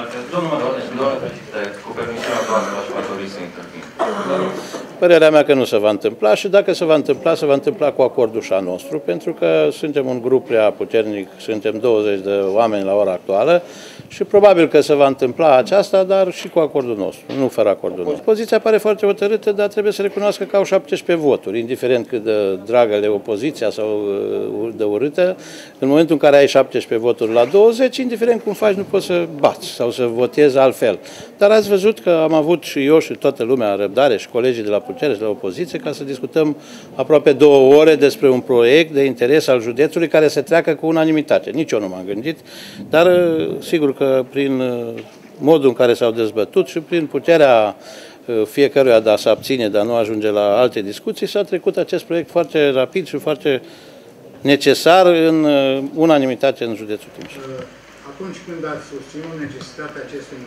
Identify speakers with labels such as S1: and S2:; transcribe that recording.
S1: altfel. Domnul Mătălăș.
S2: Domnule președinte, cu permisiunea doamnă, aș mai dori să intervin.
S3: Părerea mea că nu se va întâmpla și dacă se va întâmpla, se va întâmpla cu acordul și șa nostru, pentru că suntem un grup prea puternic, suntem 20 de oameni la ora actuală și probabil că se va întâmpla aceasta, dar și cu acordul nostru, nu fără acordul nostru. Poziția pare foarte hotărâtă, dar trebuie să recunoască că au 17 voturi, indiferent cât de dragă le opoziția sau uh, de urâtă. În momentul în care ai 17 voturi la 20, indiferent cum faci, nu poți să bați sau să votezi altfel. Dar ați văzut că am avut și eu și toată lumea răbdare și colegii de la putere și de la opoziție ca să discutăm aproape două ore despre un proiect de interes al județului care se treacă cu unanimitate. Nici eu nu m-am gândit, dar uh, sigur că prin uh, modul în care s-au dezbătut și prin puterea uh, fiecăruia de a se abține, de a nu ajunge la alte discuții, s-a trecut acest proiect foarte rapid și foarte necesar în unanimitate în județul Timișoara.
S4: Atunci când ați susținut necesitatea acestui